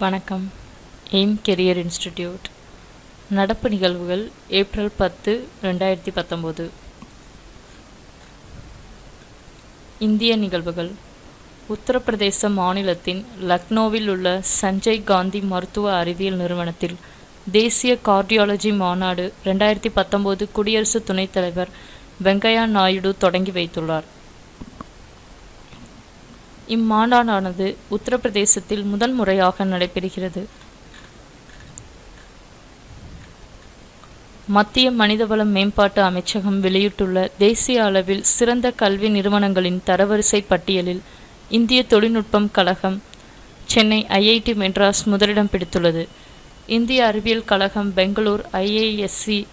வணக்கம். Aim career institute. நடப்பு நிகழ்வுகள் ஏப்ரல் பத்து ரெண்டாயிரத்தி பத்தொம்போது. இந்திய நிகழ்வுகள். உத்தரப்பிரதேச மாநிலத்தின் லக்னோவில் உள்ள சஞ்சய் காந்தி மருத்துவ அறிவியல் நிறுவனத்தில் தேசிய கார்டியாலஜி மாநாடு ரெண்டாயிரத்தி பத்தொம்போது குடியரசு துணைத் தலைவர் வெங்கையா நாயுடு தொடங்கி வைத்துள்ளார். இம்மாநாடானது உத்தரப்பிரதேசத்தில் முதன் முறையாக நடைபெறுகிறது. மத்திய மனிதவள மேம்பாட்டு அமைச்சகம் வெளியிட்டுள்ள தேசிய அளவில் சிறந்த கல்வி நிறுவனங்களின் தரவரிசை பட்டியலில் இந்திய தொழில்நுட்பம் கழகம் சென்னை ஐஐடி மெட்ராஸ் முதலிடம் பிடித்துள்ளது. இந்திய அறிவியல் கழகம் பெங்களூர் ஐஏஎஸ்சி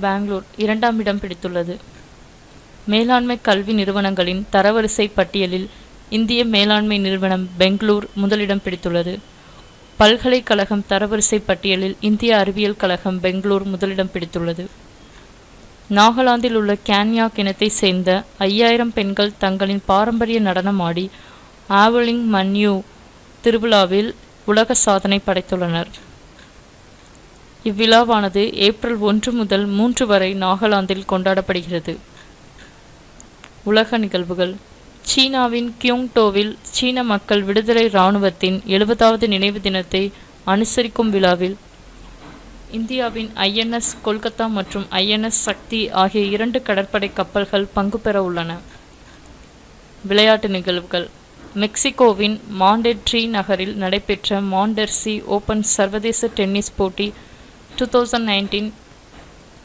பெங்களூர் இரண்டாம் இடம் பிடித்துள்ளது. மேலாண்மை கல்வி நிறுவனங்களின் தரவரிசை பட்டியலில் இந்திய மேலாண்மை நிறுவனம் பெங்களூர் முதலிடம் பிடித்துள்ளது. பல்கலைக்கழகம் தரவரிசை பட்டியலில் இந்திய அறிவியல் கழகம் பெங்களூர் முதலிடம் பிடித்துள்ளது. நாகாலாந்தில் உள்ள கேன்யாக் இனத்தைச் சேர்ந்த ஐயாயிரம் பெண்கள் தங்களின் பாரம்பரிய நடனமாடி ஆவலிங் மன்யூ திருவிழாவில் உலக சாதனை படைத்துள்ளனர். இவ்விழாவானது ஏப்ரல் ஒன்று முதல் மூன்று வரை நாகாலாந்தில் கொண்டாடப்படுகிறது. உலக நிகழ்வுகள் சீனாவின் கியோங்டோவில் சீன மக்கள் விடுதலை இராணுவத்தின் எழுபதாவது நினைவு தினத்தை அனுசரிக்கும் விழாவில் இந்தியாவின் ஐஎன்எஸ் கொல்கத்தா மற்றும் ஐஎன்எஸ் சக்தி ஆகிய இரண்டு கடற்படை கப்பல்கள் பங்கு பெற உள்ளன. விளையாட்டு நிகழ்வுகள். மெக்சிகோவின் மாண்டெட்ரி நகரில் நடைபெற்ற மாண்டெர்சி ஓபன் சர்வதேச டென்னிஸ் போட்டி டூ தௌசண்ட் நைன்டீன்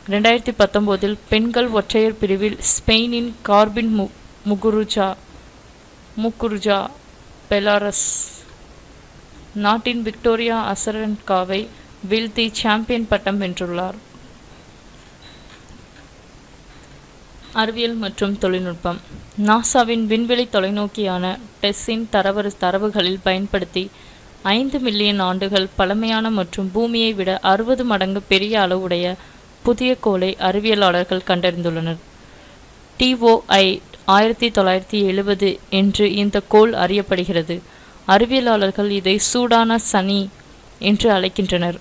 ரெண்டாயிரத்தி பத்தொம்போதில் பெண்கள் ஒற்றையர் பிரிவில் ஸ்பெயினின் கார்பின் மு முகுருஜா முக்குருஜா பெலாரஸ். நாட்டின் விக்டோரியா அசரன்காவை வீழ்த்தி சாம்பியன் பட்டம் வென்றுள்ளார். அறிவியல் மற்றும் தொழில்நுட்பம். நாசாவின் விண்வெளி தொலைநோக்கியான டெஸ்ஸின் தரவரு தரவுகளில் பயன்படுத்தி ஐந்து மில்லியன் ஆண்டுகள் பழமையான மற்றும் பூமியை விட அறுபது மடங்கு பெரிய அளவுடைய புதிய கோளை அறிவியலாளர்கள் கண்டறிந்துள்ளனர். டிஓஐ ஆயிரத்தி தொள்ளாயிரத்தி எழுபது என்று இந்த கோள் அறியப்படுகிறது. அறிவியலாளர்கள் இதை சூடான சனி என்று அழைக்கின்றனர்.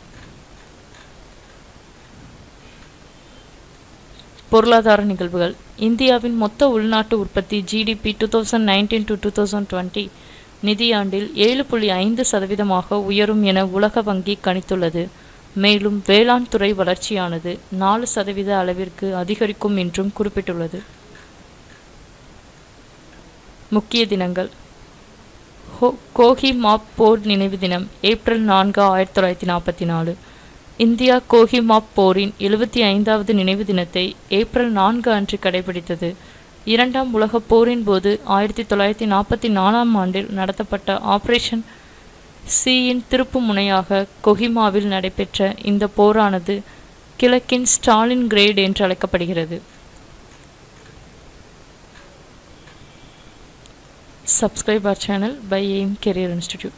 பொருளாதார நிகழ்வுகள். இந்தியாவின் மொத்த உள்நாட்டு உற்பத்தி GDP two thousand nineteen to two thousand twenty நிதியாண்டில் ஏழு புள்ளி ஐந்து சதவீதமாக உயரும் என உலக வங்கி கணித்துள்ளது. மேலும் வேளாண் துறை வளர்ச்சியானது நாலு சதவீத அளவிற்கு அதிகரிக்கும் என்றும் குறிப்பிட்டுள்ளது. முக்கிய தினங்கள். ஹோ கோஹி மாப் போர் நினைவு தினம் ஏப்ரல் நான்கு ஆயிரத்தி தொள்ளாயிரத்தி நாற்பத்தி நாலு இந்தியா கோஹி மாப் போரின் எழுபத்தி ஐந்தாவது நினைவு தினத்தை ஏப்ரல் நான்கு அன்று கடைபிடித்தது. இரண்டாம் உலகப் போரின் போது ஆயிரத்தி தொள்ளாயிரத்தி நாற்பத்தி நாலாம் ஆண்டில் நடத்தப்பட்ட ஆபரேஷன் சியின் திருப்பு முனையாக கொஹிமாவில் நடைபெற்ற இந்த போரானது கிழக்கின் ஸ்டாலின் கிரேட் என்று அழைக்கப்படுகிறது. Subscribe our channel by AIM Career Institute.